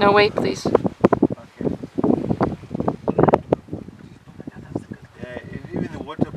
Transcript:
No, wait, please. Okay. Yeah, even the water